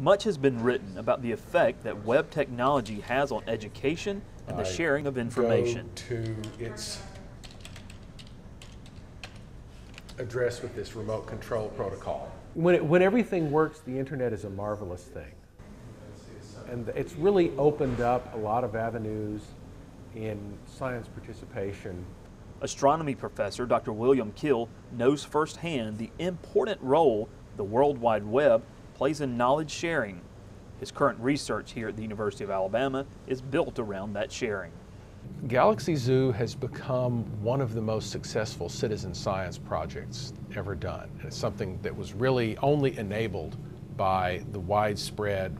Much has been written about the effect that web technology has on education and the I sharing of information. Go to its address with this remote control protocol. When, it, when everything works, the internet is a marvelous thing. And it's really opened up a lot of avenues in science participation. Astronomy professor Dr. William Keel knows firsthand the important role the World Wide Web plays in knowledge sharing. His current research here at the University of Alabama is built around that sharing. Galaxy Zoo has become one of the most successful citizen science projects ever done. And it's something that was really only enabled by the widespread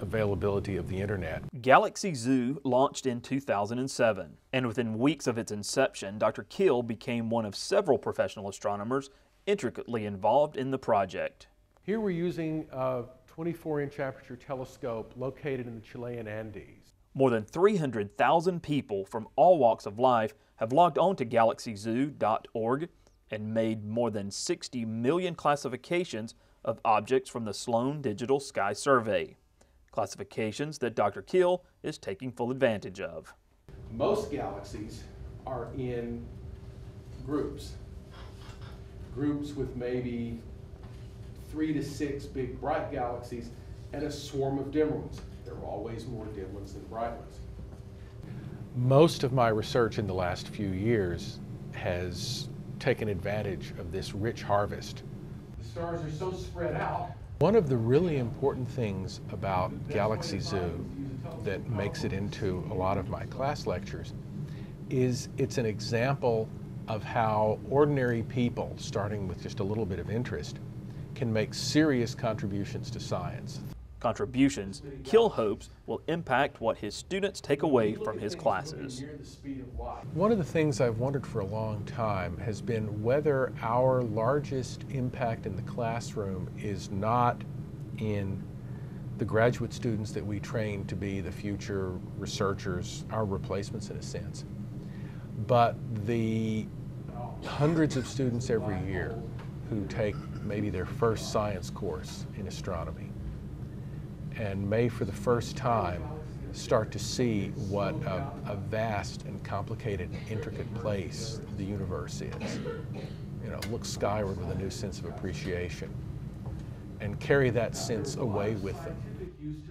availability of the internet. Galaxy Zoo launched in 2007, and within weeks of its inception, Dr. Keel became one of several professional astronomers intricately involved in the project. Here we're using a 24-inch aperture telescope located in the Chilean Andes. More than 300,000 people from all walks of life have logged on to galaxyzoo.org and made more than 60 million classifications of objects from the Sloan Digital Sky Survey. Classifications that Dr. Keel is taking full advantage of. Most galaxies are in groups. Groups with maybe three to six big bright galaxies and a swarm of dim ones. There are always more dim ones than bright ones. Most of my research in the last few years has taken advantage of this rich harvest. The stars are so spread out. One of the really important things about Galaxy Zoo that makes it into a lot of my class lectures is it's an example of how ordinary people, starting with just a little bit of interest, can make serious contributions to science. Contributions Keel hopes will impact what his students take away from his classes. One of the things I've wondered for a long time has been whether our largest impact in the classroom is not in the graduate students that we train to be the future researchers, our replacements in a sense, but the hundreds of students every year who take maybe their first science course in astronomy and may for the first time start to see what a, a, vast and complicated and intricate place the universe is. You know, look skyward with a new sense of appreciation and carry that sense away with them.